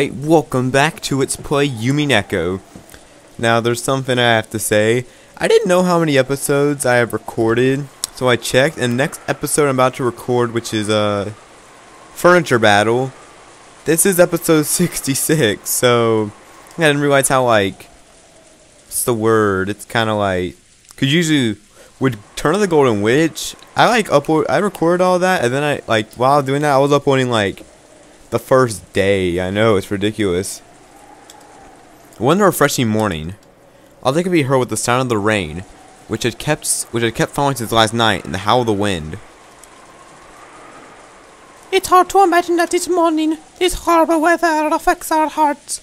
Alright, welcome back to Let's Play Umineko. Now, there's something I have to say. I didn't know how many episodes I have recorded, so I checked, and next episode I'm about to record, which is, uh, Furniture Battle, this is episode 66, so I didn't realize how, like, what's the word? It's kind of like, cause usually with Turn of the Golden Witch, I like upload, I record all that, and then I, like, while doing that, I was uploading, like, the first day. I know, it's ridiculous. One refreshing morning, all they could be heard was the sound of the rain, which had kept which had kept falling since last night, and the howl of the wind. It's hard to imagine that this morning, this horrible weather affects our hearts.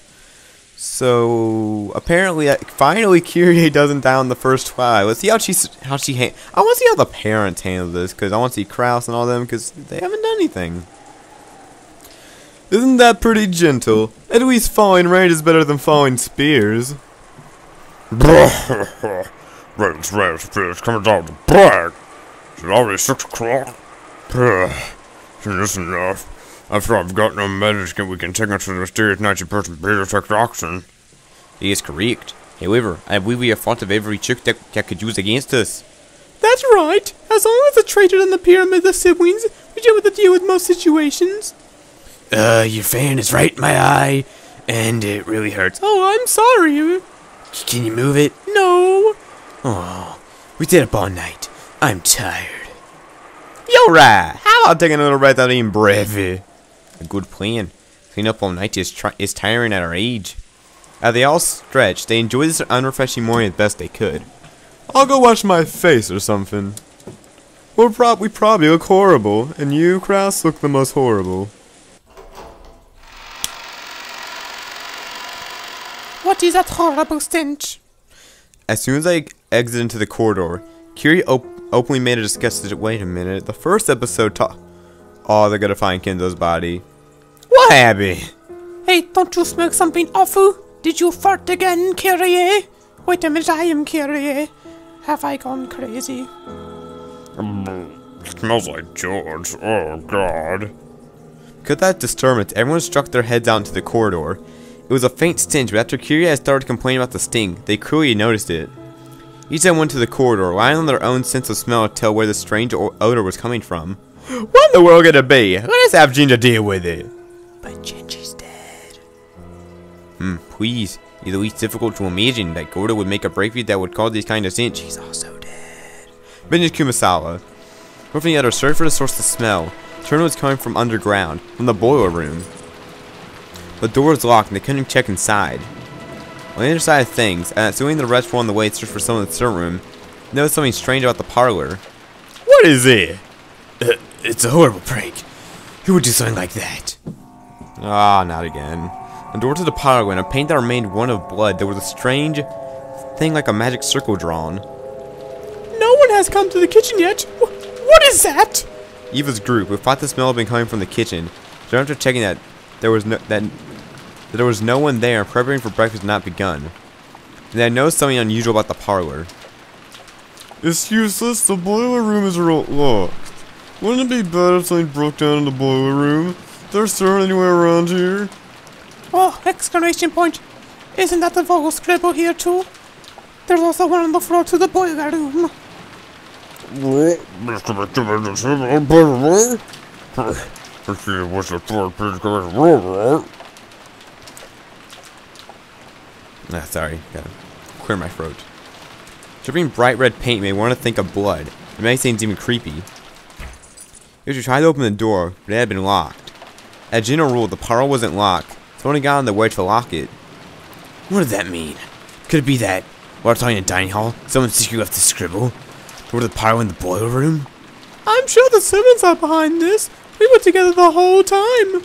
So apparently, finally, Kyrie doesn't down the first try. Let's see how she how she. Ha- I want to see how the parents handle this because I want to see Kraus and all them because they haven't done anything. Isn't that pretty gentle? At least falling rain is better than falling spears. Rain's rain spears coming down the back. It's already six o'clock. This enough. After I've got no medicine, we can take us to the mysterious 90 person Peter Tech auction. He is correct. However, I believe we have thought of every trick that, that could use against us. That's right. As long as the traitor and the pyramid are siblings, we should be able to deal with most situations. Uh, your fan is right in my eye, and it really hurts. Oh, I'm sorry. Can you move it? No. Oh, we did up all night. I'm tired. You're right. How about taking a little rest without eating breakfast? A good plan. Clean up all night is, tri- is tiring at our age. As they all stretched, they enjoyed this unrefreshing morning as best they could. I'll go wash my face or something. We're prob- we probably look horrible, and you, Kraus, look the most horrible. What is that horrible stench? As soon as I exited into the corridor, Kyrie op- openly made a disgusted. Wait a minute. The first episode ta- Oh, they're gonna find Kinzo's body. What Abby? Hey, don't you smell something awful? Did you fart again, Kyrie? Wait a minute, I am Kyrie. Have I gone crazy? Mm, smells like George. Oh, God. Could that disturbance, everyone struck their heads out into the corridor. It was a faint stench, but after Kyrie had started complaining about the sting, they clearly noticed it. Each then went to the corridor, relying on their own sense of smell to tell where the strange odor was coming from. What in the world could it be? Let us have Ginger deal with it. But Ginger's dead. Hmm, please. It's at least difficult to imagine that Gohda would make a breakthrough that would cause these kind of stench. He's also dead. Vengeance Kumasawa. From the other, search for the source of the smell. Turn was coming from underground, from the boiler room. The door was locked and they couldn't check inside. On the other side of things, and assuming the rest were on the way to search for someone in the servant room, noticed something strange about the parlor. What is it? Uh, it's a horrible prank. Who would do something like that? Ah, not again. The door to the parlor and a paint that remained one of blood, there was a strange thing like a magic circle drawn. No one has come to the kitchen yet. Wh- what is that? Eva's group, who thought the smell had been coming from the kitchen, so after checking that there was no that, that there was no one there preparing for breakfast had not begun. And they had noticed something unusual about the parlor. It's useless, the boiler room is locked. Wouldn't it be better if something broke down in the boiler room? There's certainly a servant anywhere around here? Oh, exclamation point. Isn't that the Vogel scribble here too? There's also one on the floor to the boiler room. What's the third page going Ah, sorry, gotta clear my throat. Dripping bright red paint made one to think of blood. It makes things even creepy. If you tried to open the door, but it had been locked. As general rule, the parlor wasn't locked. Someone got on the way to lock it. What does that mean? Could it be that, while talking in the dining hall, someone secretly left the scribble? Or the pile in the boiler room? I'm sure the servants are behind this. We were together the whole time.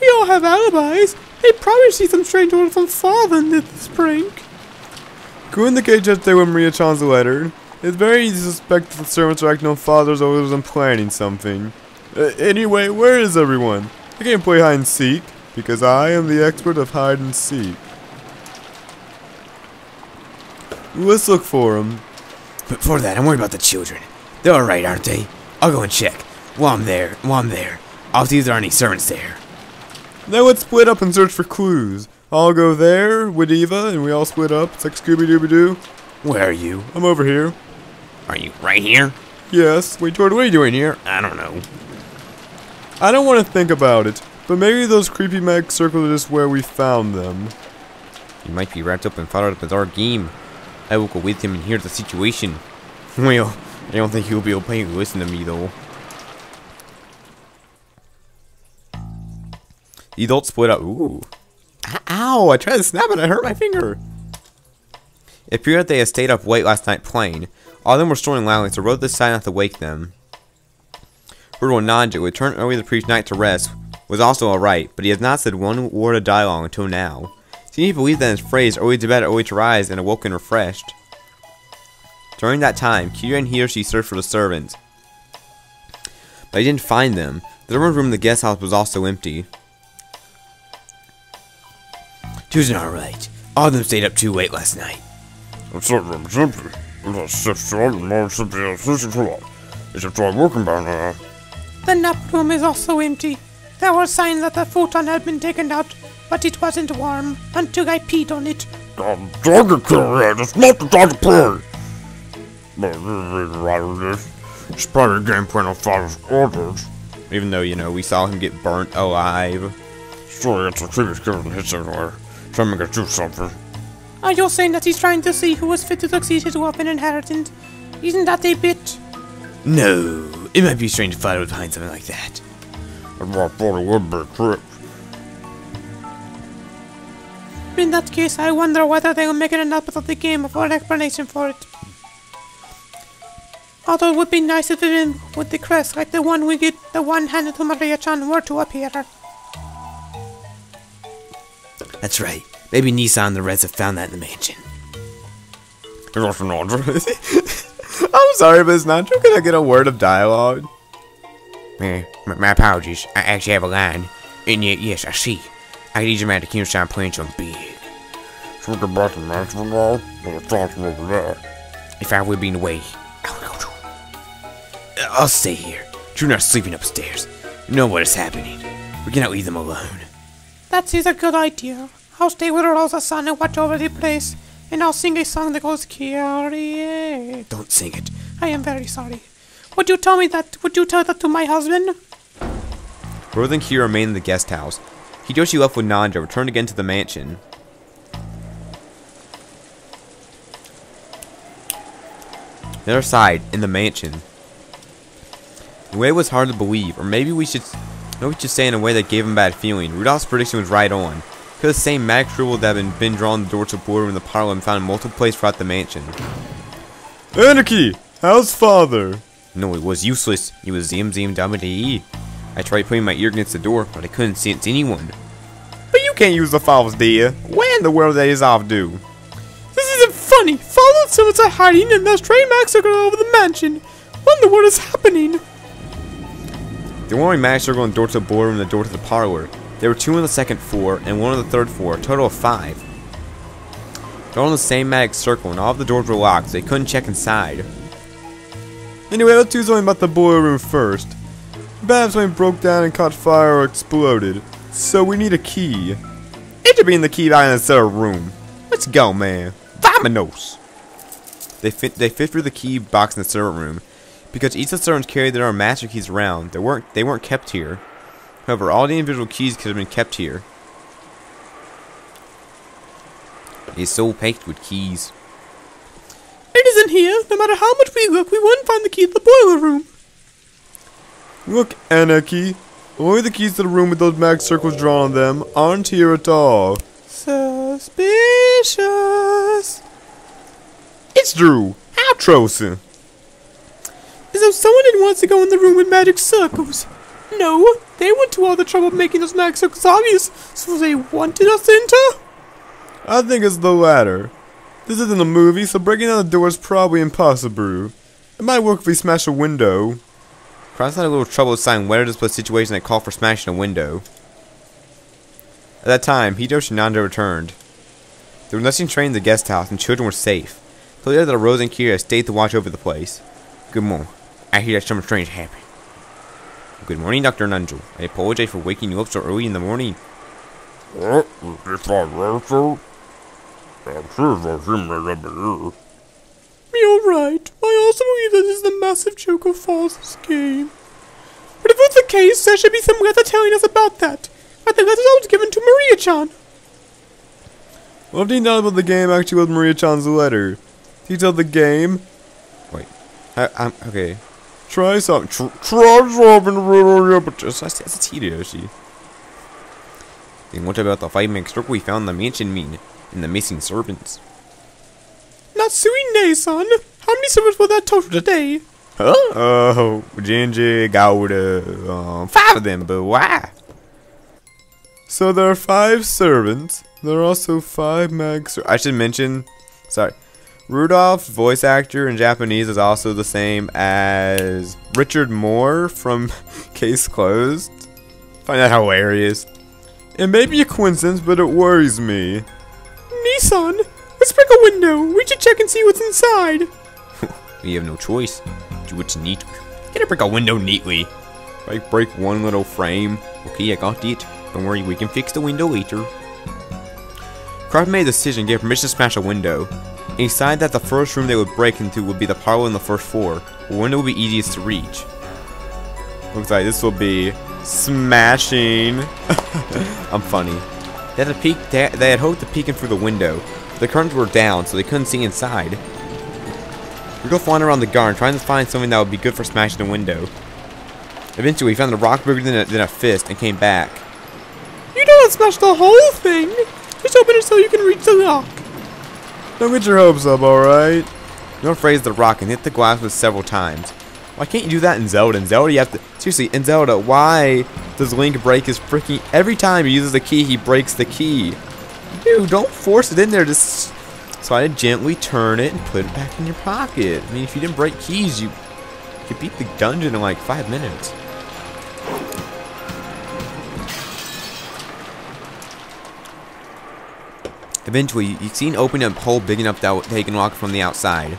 We all have alibis. They probably see some strange order from father and did this prank. Could indicate that they were Maria Chan's letter. It's very easy to suspect that the servants are acting on father's orders and planning something. Uh, anyway, where is everyone? I can't play hide and seek, because I am the expert of hide and seek. Let's look for them. But before that, I'm worried about the children. They're alright, aren't they? I'll go and check. While I'm there, while I'm there, I'll see if there are any servants there. Now let's split up and search for clues. I'll go there with Eva, and we all split up. It's like Scooby Dooby Doo. Where are you? I'm over here. Are you right here? Yes. Wait, Jordan, what are you doing here? I don't know. I don't want to think about it, but maybe those creepy mag circles are just where we found them. He might be wrapped up and followed up with our game. I will go with him and hear the situation. Well, I don't think he'll be able to listen to me though. The adults split up. Ooh. Ow! I tried to snap it. I hurt my finger. It appeared that they had stayed up late last night playing. All of them were snoring loudly, so wrote this sign not to wake them. Brutal Nanjo, who had turned early the previous night to rest, was also alright, but he has not said one word of dialogue until now. Seems he believed that his phrase, early to bed, early to rise, and awoken refreshed. During that time, Kyrie and Hiroshi searched for the servants. But he didn't find them. The room in the guest house was also empty. Tuesday right. All of them stayed up too late last night. It's not room simply. It's six and more simply a six o'clock. It's a try working by now. The nap room is also empty. There were signs that the futon had been taken out, but it wasn't warm until I peed on it. I'm dog killer, it's not the time to play. But rather this. It's probably a game plan of father's orders. Even though, you know, we saw him get burnt alive. Sorry, it's a previous given hits everywhere. Trying to get you something. Are ah, you saying that he's trying to see who was fit to succeed his weapon inheritance? Isn't that a bit? No, it might be strange to follow behind something like that. And my body would be quick. In that case, I wonder whether they will make it an episode of the game for an explanation for it. Although it would be nice if it in with the crest like the one we get the one handed to Maria-chan were to appear. That's right. Maybe Nissan and the rest have found that in the mansion. It's also not. I'm sorry, but it's not true. Can I get a word of dialogue? Eh, my apologies. I actually have a line. And yet, yes, I see. I need your man to keep trying playing something big. Should we get back to management now? There's a talk over there. If I would be in the way, I would go to. I'll stay here. You're not sleeping upstairs. You know what is happening. We cannot leave them alone. That is a good idea. I'll stay with Rosa-san and watch over the place, and I'll sing a song that goes Kyrie. Don't sing it. I am very sorry. Would you tell me that? Would you tell that to my husband? Rosa and Kyrie remained in the guest house. Hideyoshi left with Nanjo, returned again to the mansion. The other side, in the mansion. The way was hard to believe, or maybe we should we should say in a way that gave him bad feeling. Rudolph's prediction was right on. Because the same magic scribble that had been, drawn the door to the boardroom in the parlor and found in multiple places throughout the mansion. Aniki! How's father? No, it was useless. It was zim zim dabba I tried putting my ear against the door, but I couldn't sense anyone. But you can't use the files, dear. Where in the world is off do? This isn't funny. Father and servants are hiding and there's train mags are all over the mansion. What in the world is happening? The only magic circle on the door to the boardroom and the door to the parlor. There were two on the second floor and one on the third floor, a total of five. They're all in the same magic circle and all of the doors were locked, so they couldn't check inside. Anyway, let's do something about the boiler room first. Perhaps something broke down and caught fire or exploded. So we need a key. It should be in the key behind the center room. Let's go, man. Vamonos! They fit they fit through the key box in the servant room. Because each of the servants carried their own master keys around, they weren't they weren't kept here. However, all the individual keys could have been kept here. It's so packed with keys. It isn't here. No matter how much we look, we won't find the key to the boiler room. Look, Aniki. Only the keys to the room with those mag circles drawn on them aren't here at all. Suspicious. It's Drew. Outros. As though someone didn't want to go in the room with magic circles. No, they went to all the trouble of making those magic circles obvious, so they wanted us to enter? I think it's the latter. This isn't a movie, so breaking down the door is probably impossible. It might work if we smash a window. Kraus had a little trouble deciding whether this was a situation that called for smashing a window. At that time, Hideyoshi and Nanda returned. There was nothing trained in the guest house, and children were safe. So later that Rosa and Kyrie stayed to watch over the place. Good morning. I hear that something strange happened. Good morning, Dr. Nanjo. I apologize for waking you up so early in the morning. Uh, if I were I'm sure there's him right over here. You're right. I also believe that this is the massive joke of Fall's game. But if that's the case, there should be some letter telling us about that. But the letter that was given to Maria-chan. What if he knows about the game actually was Maria Chan's letter? Detailed the game? Wait. I, I'm, okay. Try something. Tr- try something really but just that's, that's Hideyoshi. Then what about the five man circle we found in the mansion mean and the missing servants? Natsuhi Ne-san. How many servants were that total today? Huh? Oh, Genji, Gohda, um, five of them, but why? So there are five servants. There are also five mag. Ser- I should mention, sorry, Rudolph's voice actor in Japanese is also the same as Richard Moore from Case Closed. Find that hilarious. It may be a coincidence, but it worries me. Nissan, let's break a window. We should check and see what's inside. We have no choice. Do what's neat. Gotta break a window neatly. Like break one little frame. Okay, I got it. Don't worry, we can fix the window later. Kraft made a decision, gave permission to smash a window. He decided that the first room they would break into would be the parlor on the first floor. The window would be easiest to reach. Looks like this will be smashing. I'm funny. They had, peek, they, had hoped to peek in through the window. The curtains were down, so they couldn't see inside. We go flying around the garden, trying to find something that would be good for smashing the window. Eventually, we found a rock bigger than a, than a fist and came back. You don't smash the whole thing. Just open it so you can reach the lock. Don't get your hopes up, alright? Don't phrase the rock and hit the glass with several times. Why can't you do that in Zelda? In Zelda, you have to... Seriously, in Zelda, why does Link break his freaking... Every time he uses the key, he breaks the key. Dude, don't force it in there. Just slide it gently, turn it, and put it back in your pocket. I mean, if you didn't break keys, you could beat the dungeon in like five minutes. Eventually, you see an open up hole big enough that they can walk from the outside.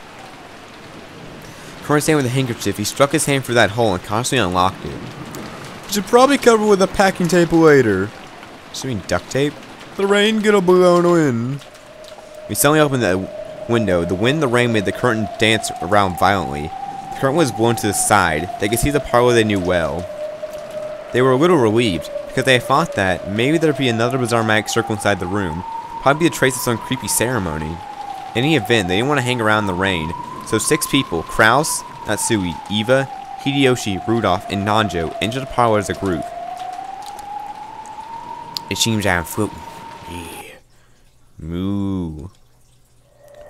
Current hand with a handkerchief, he struck his hand through that hole and cautiously unlocked it. You should probably cover with a packing tape later. Should mean duct tape? The rain get a blown in. We suddenly opened the window. The wind and the rain made the curtain dance around violently. The curtain was blown to the side. They could see the parlor they knew well. They were a little relieved, because they thought that maybe there'd be another bizarre magic circle inside the room. Probably a trace of some creepy ceremony. In any event, they didn't want to hang around in the rain, so six people, Kraus, Natsuhi, Eva, Hideyoshi, Rudolph, and Nanjo, entered the parlor as a group. It seems I'm floating. Yeah. Moo.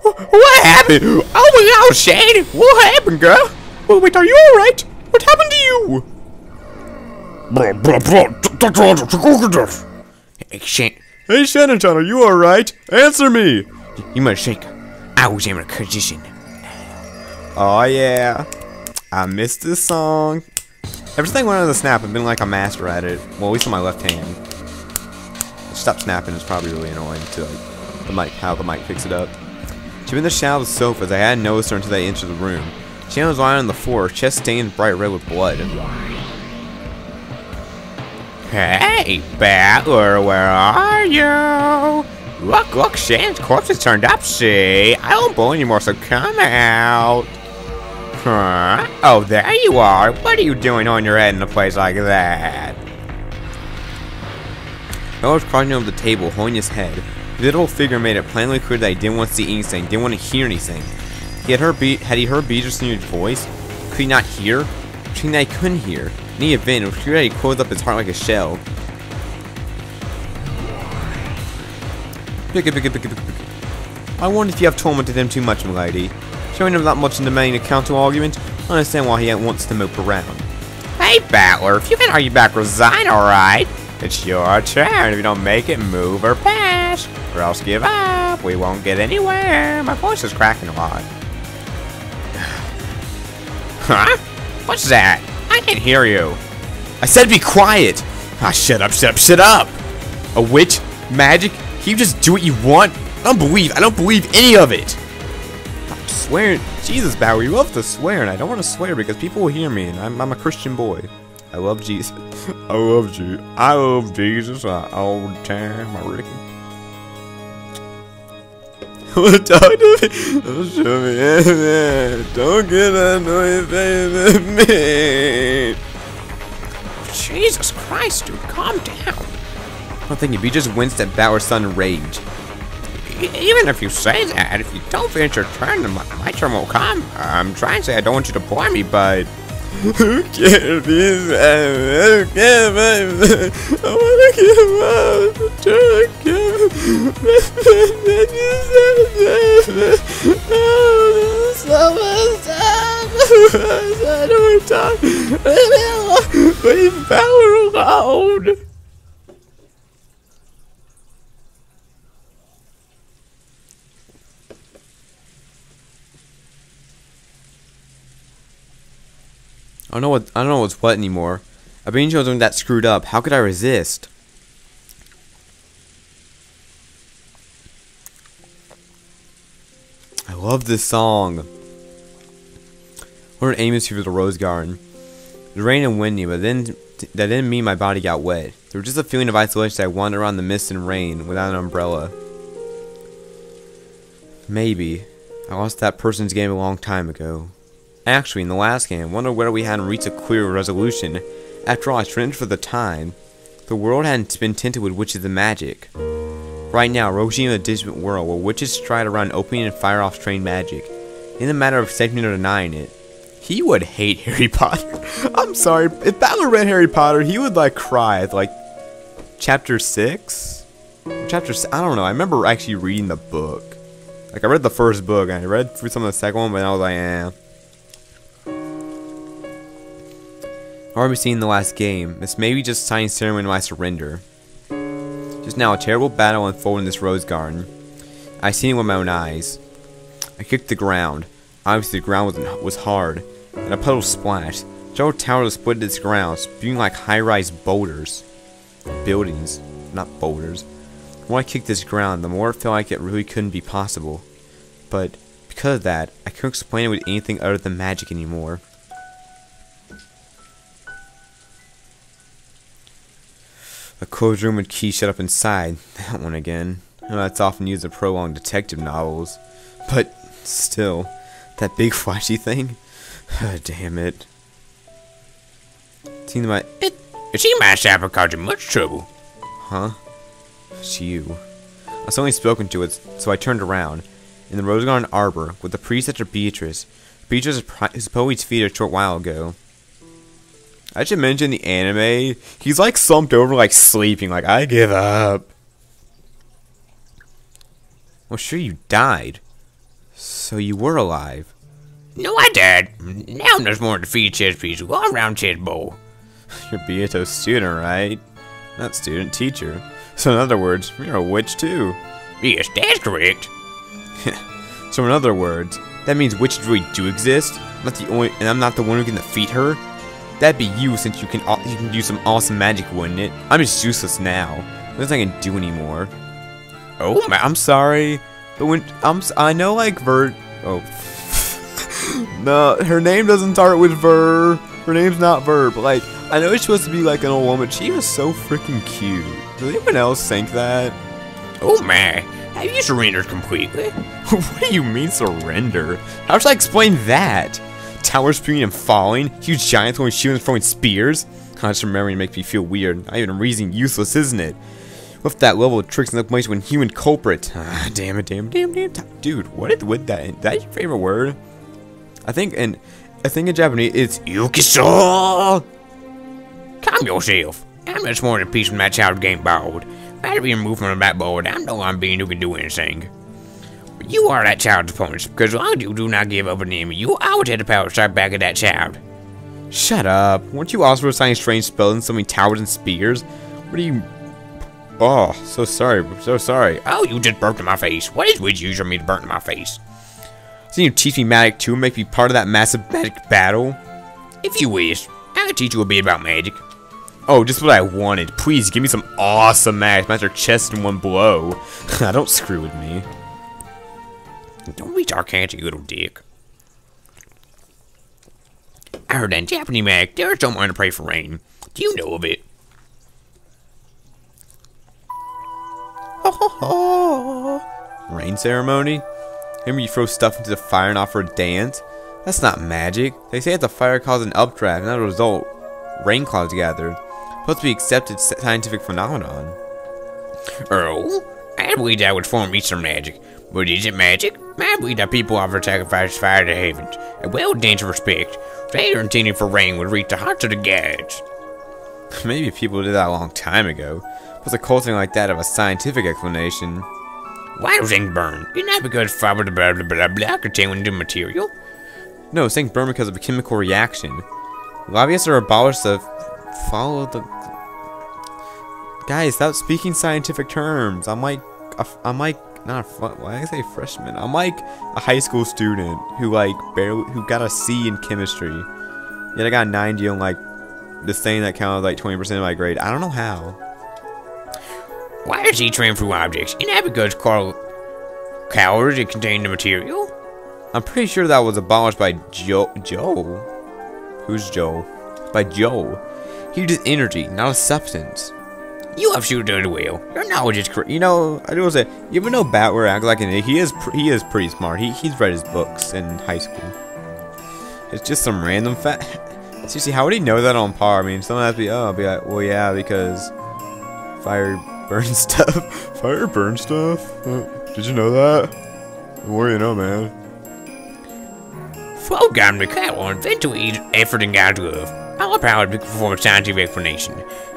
What happened? Oh my gosh, Shane! What happened, girl? Well, wait, are you alright? What happened to you? Hey, Shane, Hey, Shannon-chan, are you alright? Answer me! you must shake. I was in a condition. Oh yeah, I missed this song. Ever since I went on the snap, I've been like a master at it. Well, at least on my left hand. Stop snapping is probably really annoying to like the mic, how the mic picks it up. She was in the shadow of the sofas. I hadn't noticed her until they entered the room. Shannon was lying on the floor, chest stained bright red with blood. Hey, Battler, where are you? Look, look, Shane's corpse is turned up, see? I don't believe anymore, so come out. Huh? Oh, there you are. What are you doing on your head in a place like that? Mel was crouching over the table, holding his head. The little figure made it plainly clear that he didn't want to see anything, didn't want to hear anything. He had heard Be had he heard Beatrice's voice? Could he not hear? That he couldn't hear. In any event, he closed up his heart like a shell. Pick it, pick it, pick it, pick it. I wonder if you have tormented him too much, milady. Showing him that much in the main counter argument, I understand why he wants to mope around. Hey, Battler, if you can argue back, resign, alright? It's your turn. If you don't make it, move or pass. Or else give up. We won't get anywhere. My voice is cracking a lot. huh? What's that? I can hear you. I said be quiet! Ah, shut up, shut up, shut up! A witch? Magic? Can you just do what you want? I don't believe, I don't believe any of it! I'm swearing. Jesus, Bower, you love to swear, and I don't want to swear because people will hear me, and I'm, I'm a Christian boy. I love Jesus. I love Jesus. I love Jesus uh, all the time. I reckon. Talk to me. Don't show me anything. Don't get annoyed, baby. Jesus Christ, dude, calm down. I think if you just winced at Bower's son rage. Even if you say that, if you don't finish your turn, then my, my turn will come. I'm trying to say I don't want you to bore me, but Who cares? Uh, Who cares? I want to give up. I'm trying to give Oh, this is so messed up. I don't talk. Leave me alone. Leave Bauer alone. Don't know what I don't know what's what anymore. I've been doing that screwed up. How could I resist? I love this song. An aimless for the rose garden. It raining and windy, but then that didn't mean my body got wet. There was just a feeling of isolation as I wandered around the mist and rain without an umbrella. Maybe. I lost that person's game a long time ago. Actually, in the last game, I wonder whether we hadn't reached a clear resolution. After all, I strange for the time. The world hadn't been tinted with witches and magic. Right now, Roshi in a distant world where witches stride around opening and fire off strange magic. In the matter of accepting or denying it. He would hate Harry Potter. I'm sorry, if Ballard read Harry Potter, he would like cry at like chapter 6? Chapter I don't know, I remember actually reading the book. Like I read the first book I read through some of the second one, but I was like, eh. Already seen the last game. This may be just signing ceremony of my surrender. Just now, a terrible battle unfolded in this rose garden. I seen it with my own eyes. I kicked the ground. Obviously, the ground was, was hard, and a puddle splashed. Several towers split this ground, spewing like high-rise boulders. Buildings, not boulders. The more I kicked this ground, the more it felt like it really couldn't be possible. But because of that, I couldn't explain it with anything other than magic anymore. A closed room with key shut up inside. That one again. I that's often used in prolonged detective novels. But still, that big flashy thing? Damn it. Seems my it, it would cause you much trouble. Huh? It's you. I was only spoken to it, so I turned around. In the Rose Garden Arbor, with the preceptor Beatrice. Beatrice whose poet's feet a short while ago. I should mention the anime. He's like slumped over, like sleeping, like, I give up. Well, sure, you died. So you were alive. No, I died. Now there's more defeated chess pieces Go around chessboard. You're Beato's student, right? Not student, teacher. So in other words, you're a witch too. Yes, that's correct. So in other words, that means witches really do exist. I'm not the only, and I'm not the one who can defeat her. That'd be you, since you can you can do some awesome magic, wouldn't it? I'm just useless now. There's nothing I can do anymore. Oh, I'm sorry, but when I'm I know like Ver. Oh, no, her name doesn't start with Ver. Her name's not Ver, but like I know she's supposed to be like an old woman. She was so freaking cute. Does anyone else think that? oh my. Have you surrendered completely? what do you mean surrender? How should I explain that? Towers spewing and falling, huge giants throwing shields and throwing spears. Just remembering to me feel weird. Not even reason useless, isn't it? With that level of tricks and explanation when human culprit. Ah, damn it, damn, damn, damn. Dude, what is with that? Is that your favorite word? I think in, I think in Japanese it's yukiso. Calm yourself. I'm just more a piece of my child game board. Rather be removed from that board, I'm no one being who can do anything. You are that child's opponent, because long you do not give up an enemy, you always have the power to strike back at that child. Shut up. Weren't you also assigning strange spells and so many towers and spears? What are you... Oh, so sorry. So sorry. Oh, you just burnt in my face. What is with you for me to burn in my face? So you teach me magic too and make me part of that massive magic battle? If you wish, I can teach you a bit about magic. Oh, just what I wanted. Please, give me some awesome magic. Master chest in one blow. Don't screw with me. Don't reach be sarcastic, you little dick. I heard that in Japanese mag, there's someone to pray for rain. Do you know of it? Ho, ho, ho. Rain ceremony? Remember you throw stuff into the fire and offer a dance? That's not magic. They say that the fire causes an updraft, and as a result, rain clouds gather. Supposed to be accepted scientific phenomenon. Oh? I believe that would form Eastern magic. But is it magic? I believe that people offer sacrifice fire to heavens, a well dance respect. They are intending for rain would reach the hearts of the gods. Maybe people did that a long time ago. But the culting like that of a scientific explanation. Why do things burn? Isn't that because fiber blah blah blah blah contain the material? No, things burn because of a chemical reaction. Lobbyists are abolished to follow the. Guys, stop speaking scientific terms. I'm like, a, I'm like not a why did I say freshman? I'm like a high school student who like barely who got a C in chemistry. Yet I got a 90 on like this thing that counted like 20% of my grade. I don't know how. Why does he train through objects? That because Carl cowers that contain the material? I'm pretty sure that was abolished by Joe. Joe? Who's Joe? By Joe. He uses energy, not a substance. You have shooted wheel. Your knowledge is correct. You know, I do say, you ever know Batware acts like an idiot? He is, pr- he is pretty smart. He, he's read his books in high school. It's just some random fact. Seriously, how would he know that on par? I mean, someone has to be, oh, I'll be like, well, yeah, because fire burns stuff. fire burns stuff? Uh, did you know that? The more you know, man. Program the cattle eventually effort and God's love. Our power to perform a scientific explanation.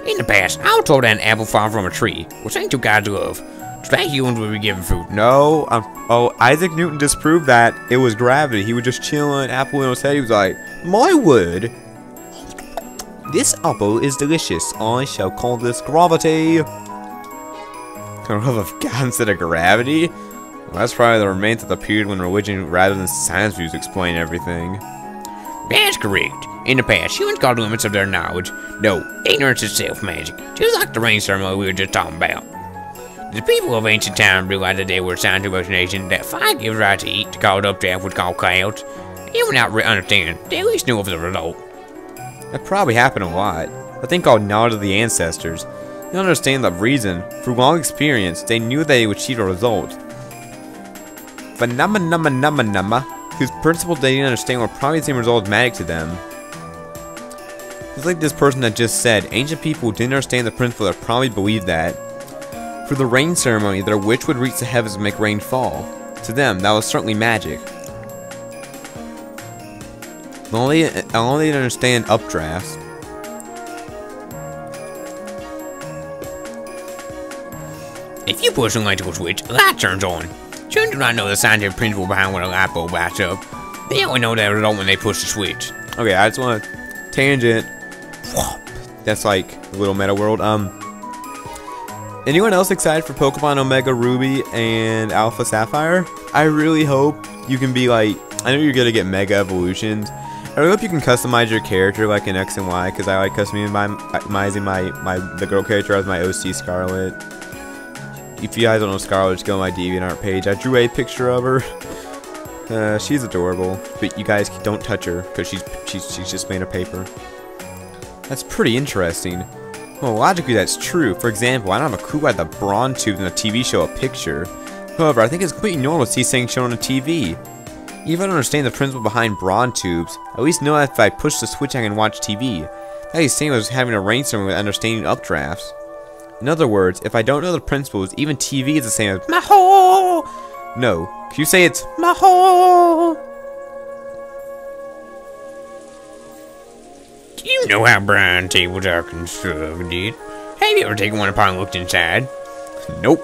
In the past, I was told that an apple fell from a tree, which ain't to God's love. So that humans would be given food. No, um, oh, Isaac Newton disproved that it was gravity. He was just chilling, an apple in his head. He was like, my word. This apple is delicious. I shall call this gravity. Kind of God instead of gravity? Well, that's probably the remains of the period when religion rather than science views explain everything. That's correct. In the past, humans got limits of their knowledge. No, ignorance itself magic, just like the rain ceremony we were just talking about. The people of ancient times realized that they were a scientific nation that fire gives right to eat to call updraft would call clouds. Even without re- understanding, they at least knew of the result. That probably happened a lot. A thing called knowledge of the ancestors. They understand the reason. Through long experience, they knew they would achieve a result. Numma, whose principles they didn't understand were probably the same result as magic to them. It's like this person that just said, ancient people didn't understand the principle that probably believed that. For the rain ceremony, their witch would reach the heavens and make rain fall. To them, that was certainly magic. Only, only didn't understand updrafts. If you push an electrical switch, a light turns on. Children do not know the scientific principle behind when a light bulb lights up. They only know that result when they push the switch. Okay, I just want to tangent. That's like a little meta world. Um, anyone else excited for Pokemon Omega Ruby and Alpha Sapphire? I really hope you can be like. I know you're gonna get Mega Evolutions. I really hope you can customize your character like in X and Y because I like customizing my, my my the girl character as my OC Scarlet. If you guys don't know Scarlet, just go on my DeviantArt page. I drew a picture of her. Uh, she's adorable, but you guys don't touch her because she's she's she's just made of paper. That's pretty interesting. Well, logically that's true. For example, I don't have a clue why the Bronze Tube in the TV show a picture. However, I think it's completely normal to see things shown on TV. Even if I don't understand the principle behind Bronze Tubes, I at least know that if I push the switch I can watch TV. That is the same as having a rainstorm with understanding updrafts. In other words, if I don't know the principles, even TV is the same as Maho! No. Can you say it's Maho? You know how brown tables are constructed? Have you ever taken one apart and looked inside? Nope.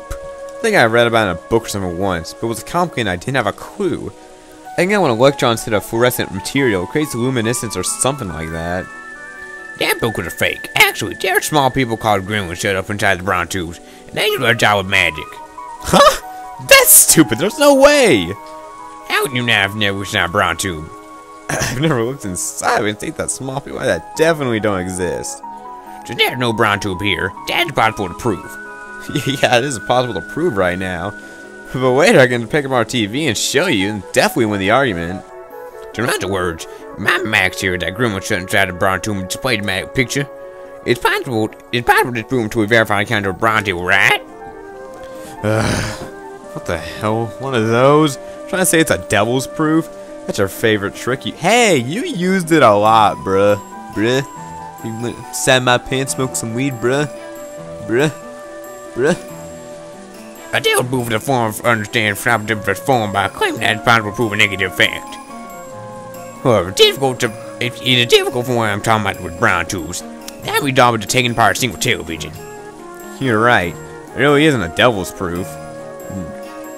I think I read about it in a book or something once, but it was complicated I didn't have a clue. I think I want an electron instead of fluorescent material it creates luminescence or something like that. That book was a fake. Actually, there are small people called gremlins shut up inside the Braun tubes, and they do their job with magic. Huh? That's stupid. There's no way. How would you now have never seen a Braun tube? I've never looked inside. I think that small people that definitely don't exist. There's no Braun tube here. That's possible to prove. yeah, it is possible to prove right now. But wait, I can pick up our TV and show you and definitely win the argument. To run the words, My Max here that Grandma shut inside the Bronto and displayed the mag picture. It's possible, it's possible this room to a verified account of Bronto, right? What the hell? One of those? Trying to say it's a devil's proof? That's your favorite trick. You hey, you used it a lot, bruh. Bruh. You sat in my pants, smoked some weed, bruh. Bruh. Bruh. A deal prove the form of understand from different form by claiming that it's possible to prove a negative fact. However, difficult to, it, is difficult for what I'm talking about with Braun tubes. That we double to taking apart a single television. You're right. It really isn't a devil's proof.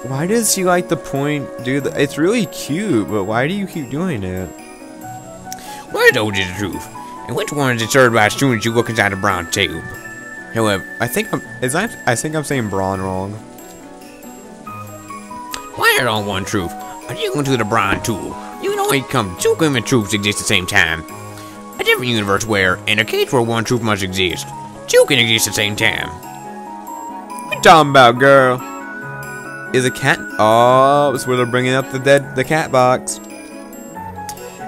Why does she like the point, dude? It's really cute, but why do you keep doing it? Where those is the truth? And which one is deterred by as soon as you look inside the Braun tube? However, I think I'm is I I think I'm saying brawn wrong. Why are all one truth? Are you going to the Braun tube? You can only come two human truths exist at the same time. A different universe where, in a case where one truth must exist, two can exist at the same time. What you talking about, girl? Is a cat? Oh, it's where they're bringing up the dead, the cat box.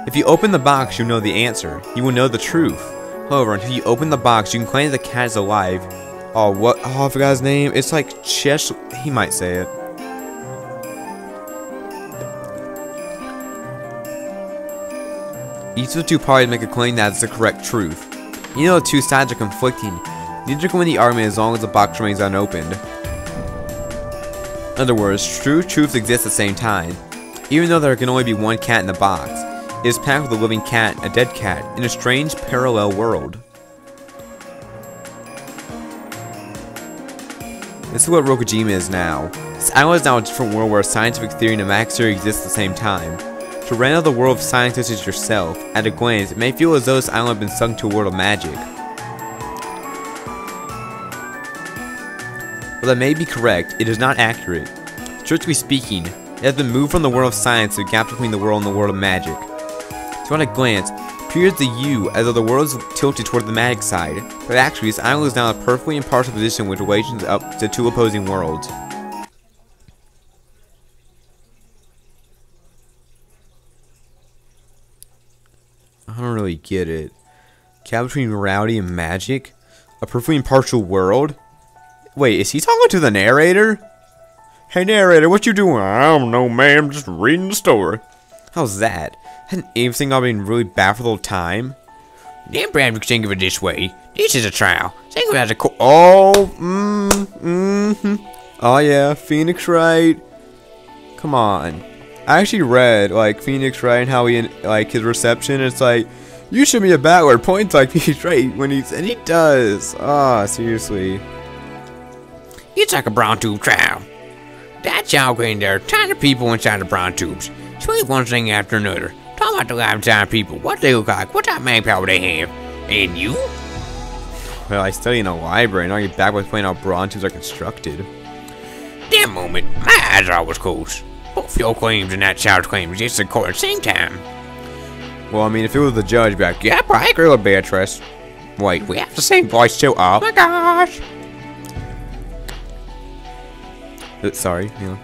If you open the box, you know the answer. You will know the truth. However, until you open the box, you can claim that the cat is alive. Oh, what? Oh, I forgot his name. It's like Chesh. He might say it. Each of the two parties make a claim that is the correct truth. You know the two sides are conflicting. Neither can win the argument as long as the box remains unopened. In other words, true truths exist at the same time. Even though there can only be one cat in the box, it is packed with a living cat, a dead cat, in a strange parallel world. This is what Rokkenjima is now. This island is now a different world where scientific theory and max theory exist at the same time. To render the world of scientists yourself, at a glance, it may feel as though this island has been sunk to a world of magic. While that may be correct, it is not accurate. Strictly speaking, it has been moved from the world of science to the gap between the world and the world of magic. So at a glance, it appears to you as though the world is tilted toward the magic side, but actually this island is now a perfectly impartial position with relations up to two opposing worlds. I don't really get it. Gap between reality and magic? A perfectly impartial world? Wait, is he talking to the narrator? Hey narrator, what you doing? I don't know, ma'am. Just reading the story. How's that? Hadn't everything all been really bad for the whole time? Damn, perhaps you can think of it this way. This is a trial. Think of it as a co- Oh, mm, mm-hmm. Oh yeah, Phoenix Wright. Come on. I actually read like Phoenix Wright and how he like his reception. It's like you should be a backward points like Phoenix Wright when he's and he does. Ah, seriously. It's like a Braun tube trial. That child in there, are tiny people inside the Braun tubes. Sweet one thing after another. Talk about the live inside people, what they look like, what type of manpower they have. And you? Well, I study in a library and I get back with playing how bronzes are constructed. That moment, my eyes are always closed. Both your claims and that child's claims just occur at the same time. Well, I mean, if it was the judge, back, yeah, I agree with Beatrice. Wait, we have the same voice too. Oh my gosh. Uh, sorry, yeah.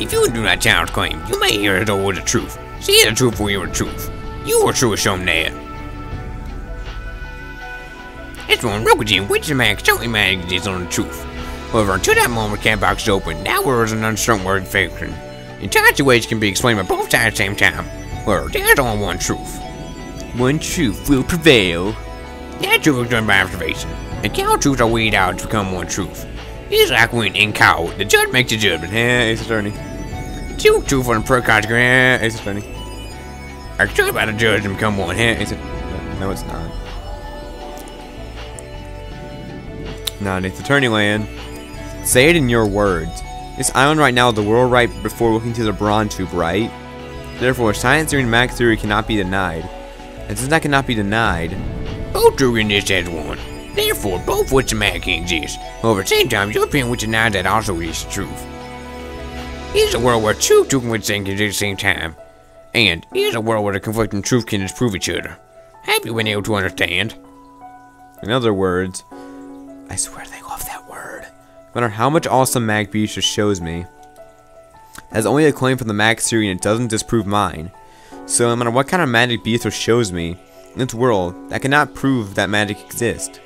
If you do not challenge claim, you may hear it over the truth. See the truth for your truth. You are true as shown there. It's one Rokujin which the man certainly manages on the truth. However, until that moment cat box is open, Now word is an uncertain word fiction. Entire situation can be explained by both sides at the same time. Well, there's only one truth. One truth will prevail. That truth is done by observation. And cow truths are weeded out to become one truth. It's like when in cow, the judge makes a judgment. Yeah, Ace Attorney. Two truth on the pro category. Yeah, Ace Attorney. Are judged by the judge and become one. Yeah, Ace Attorney. No, it's not. Not Ace Attorney land. Say it in your words. This island right now is the world right before looking to the bronze tube, right? Therefore, science theory and math theory cannot be denied. And since that cannot be denied, Both true in this as one. Therefore, both which and man can exist. However, at the same time, opinion which denies that also is the truth. Here's a world where two truth and which thing can exist at the same time. And here's a world where the conflicting truth can disprove each other. Have you been able to understand? in other words, I swear they love that word. No matter how much awesome Mag just shows me, has only a claim from the Mag it doesn't disprove mine. So no matter what kind of magic Beatrice shows me in this world, that cannot prove that magic exists.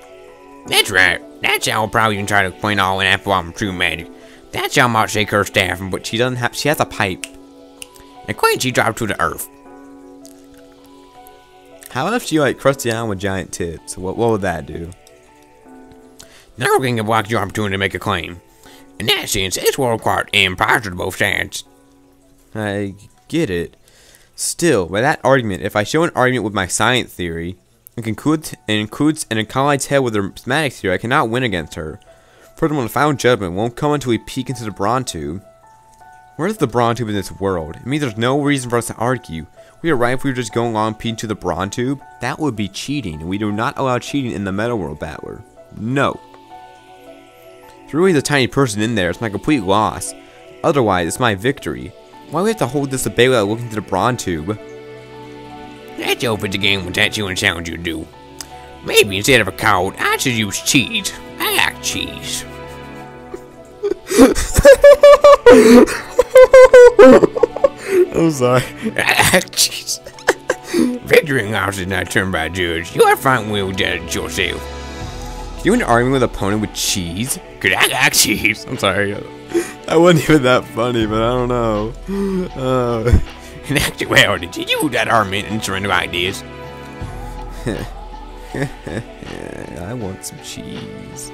That's right. That's how I'll probably even try to explain all in Apple I'm true magic. That's how might shake her staff and But she doesn't have. She has a pipe. and Queen she dropped to the earth. How if she like crusty on with giant tits? What what would that do? Now we can block your opportunity to make a claim. In that sense, it's world required empires to both sides. I get it. Still, by that argument, if I show an argument with my science theory, and concludes and includes and collides head with her mathematic theory, I cannot win against her. Furthermore, the final judgment won't come until we peek into the Braun Tube. Where's the Braun Tube in this world? It means there's no reason for us to argue. We are right if we were just going along peeking to the Braun Tube. That would be cheating, and we do not allow cheating in the Meta World Battler. No. There really is a tiny person in there, it's my complete loss. Otherwise, it's my victory. Why do we have to hold this debate without looking to the Braun Tube? That's open the game with that you and sound you do. Maybe instead of a code, I should use cheese. I like cheese. I'm sorry. I like cheese. Victory in ours is not turned by judge. You are fine will judge yourself. You an argument with an opponent with cheese? Cause I like cheese. I'm sorry. That wasn't even that funny, but I don't know. Uh, In actuality, did you that argument and surrender ideas? I want some cheese.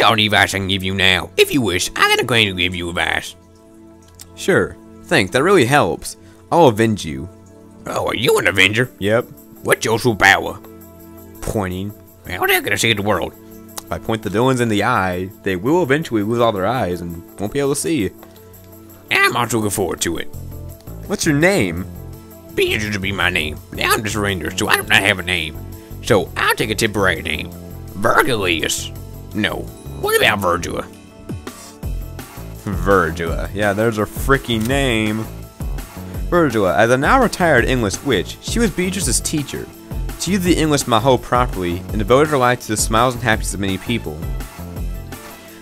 That's all the advice I can give you now. If you wish, I can agree to give you advice. Sure. Thanks. That really helps. I'll avenge you. Oh, are you an Avenger? Yep. What's your superpower? Pointing. How they're gonna save the world? If I point the villains in the eye, they will eventually lose all their eyes and won't be able to see. I'm also looking forward to it. What's your name? Be interested to be my name. Now I'm just a ranger, so I do not have a name. So I'll take a temporary name. Virgilius. No. What about Virgilia? Virgilia. Yeah, there's her freaking name. Virgilia, as a now retired English witch, she was Beatrice's teacher. She used the English Maho properly and devoted her life to the smiles and happiness of many people.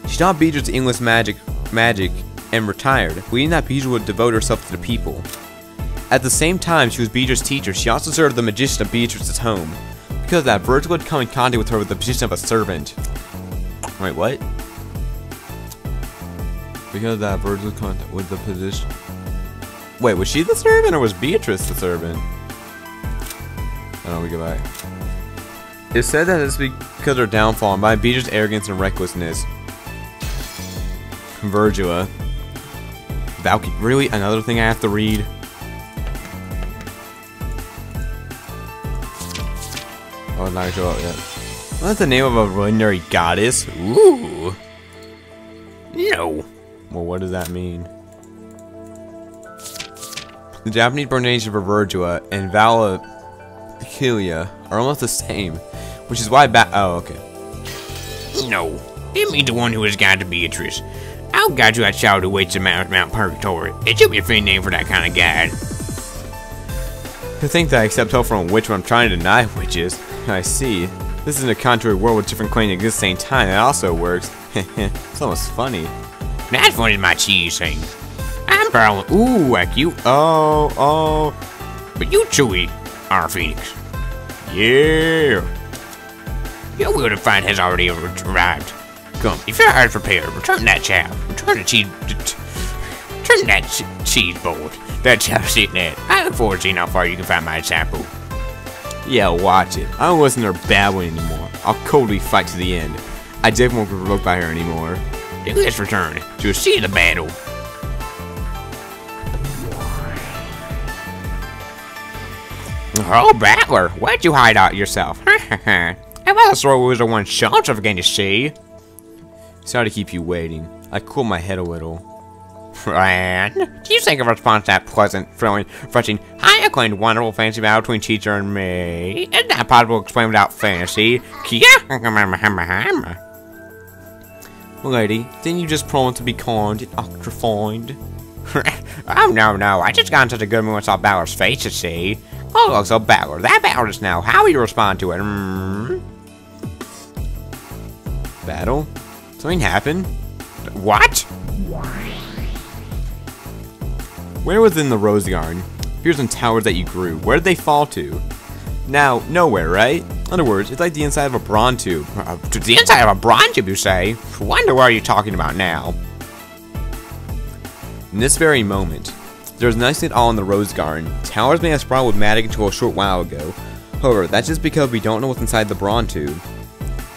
She taught Beatrice English magic, magic and retired, believing that Beatrice would devote herself to the people. At the same time she was Beatrice's teacher, she also served the magician of Beatrice's home. Because of that, Virgil would come in contact with her with the position of a servant. Wait, what? Because of that, Virgil contact with the position. Wait, was she the servant or was Beatrice the servant? I don't know, we go back. It said that it's because of her downfall and by Beatrice's arrogance and recklessness. Virgilia. Valky. Really? Another thing I have to read? Oh, it's not gonna show up yet. What's the name of a legendary goddess? Ooh. No. Well, what does that mean? The Japanese pronunciation for Virgilia and Valakilia are almost the same, which is why ba- Oh, okay. No. It means the one who has guided Beatrice. I'll guide you that child who waits in Mount, Mount Purgatory. It should be a fitting name for that kind of guide. To think that I accept help from a witch when I'm trying to deny witches. I see. This is in a contrary world with different claims at the same time. It also works. it's almost funny. That's one of my cheese thing. I'm probably. Ooh, like you. Oh, oh. But you, Chewy, are a Phoenix. Yeah. Your will to find has already arrived. Come, if you're hard prepared, return that child. Return the cheese. Return that ch- cheese board. That child sitting at. I look forward to seeing how far you can find my sample. Yeah, watch it. I don't listen to her babbling anymore. I'll coldly fight to the end. I definitely won't be provoked by her anymore. Then let's return to see the battle. Oh, Battler, where'd you hide out yourself? I thought the story was the one chance of getting to see. Sorry to keep you waiting. I cool my head a little. Fran, do you think a response to that pleasant, thrilling, refreshing, high acclaimed, wonderful fantasy battle between teacher and me is not possible to explain without fantasy? Lady, didn't you just promise to be kind and oh no, no, I just got in such a good mood I saw Battler's face, you see. Oh, look, so Battler, that Battler just now, how will you respond to it? Mm? Battle? Something happened? What? Where within the Rose Garden appears some towers that you grew? Where did they fall to? Now, nowhere, right? In other words, it's like the inside of a Braun tube. Uh, to the inside of a Braun tube, you say? Wonder what are you talking about now? In this very moment, there's nothing at all in the Rose Garden. Towers may have sprouted with magic until a short while ago. However, that's just because we don't know what's inside the Braun tube.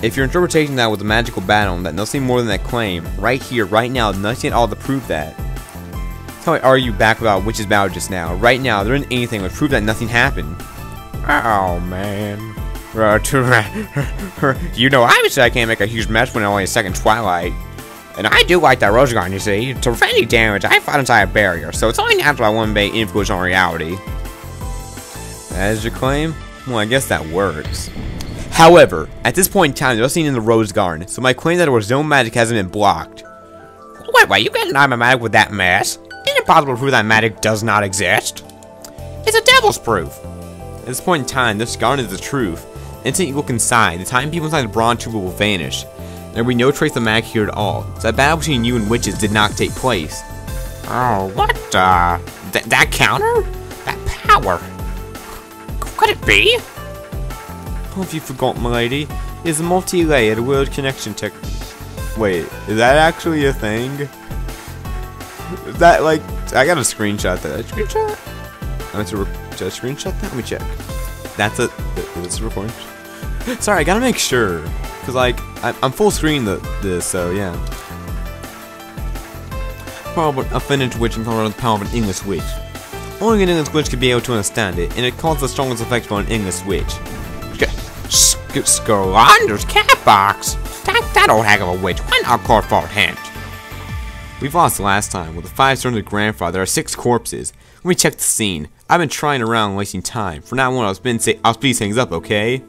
If your interpretation that was a magical battle, and that nothing more than that claim, right here, right now, nothing at all to prove that. Tell me, are you back about Witch's Battle just now? Right now, there isn't anything to prove that nothing happened. Oh, man. you know, obviously I can't make a huge mess when only a second Twilight. And I do like that Rose Garden, you see. To prevent any damage, I fought inside a barrier, so it's only natural I wouldn't be influence on reality. That is your claim? Well, I guess that works. However, at this point in time, there's nothing in the Rose Garden, so my claim that there was no magic hasn't been blocked. Wait, wait, you an I'm a magic with that mess? Is it possible to prove that magic does not exist? It's a devil's proof. At this point in time, this garden is the truth. Instant you look inside, the time people inside the Braun tube will vanish. There will be no trace of magic here at all. So that battle between you and witches did not take place. Oh, what, uh, th that counter? That power? Could it be? Oh, if you forgot, my lady, is a multi-layered world connection tech. Wait, is that actually a thing? Is that like I got a screenshot that? Screenshot? I meant to re- did I screenshot that? Let me check. That's a. Is this a recording? Sorry, I gotta make sure, cause like I, I'm full screen the this, so yeah. Power of a Finnish witch and the power of an English witch. Only an English witch could be able to understand it, and it causes the strongest effect on an English witch. Schrödinger's cat box? That, that old hag of a witch. Why not call for hint? We've lost last time. With the five stones of grandfather, there are six corpses. Let me check the scene. I've been trying around wasting time. For now on, I'll, spin say, I'll speed things up, okay?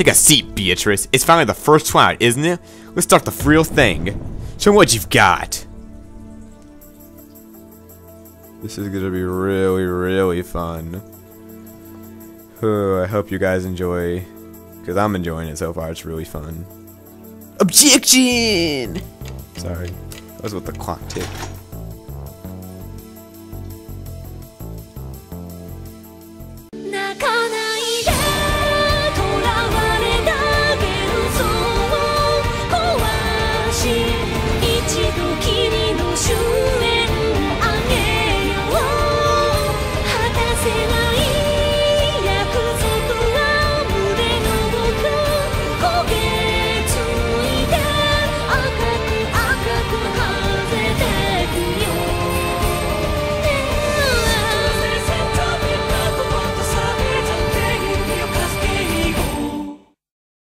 Take a seat, Beatrice. It's finally the first twilight, isn't it? Let's start the real thing. Show me what you've got. This is gonna be really, really fun. Oh, I hope you guys enjoy, because I'm enjoying it so far. It's really fun. Objection! Sorry, that was with the clock tick.